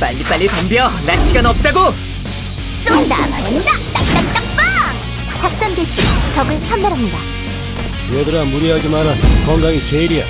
빨리빨리 덤벼! 나 시간 없다고! 쏜다 쏜다! 딱딱딱빵 작전 개시 적을 선멸합니다. 얘들아 무리하지 마라 건강이 제일이야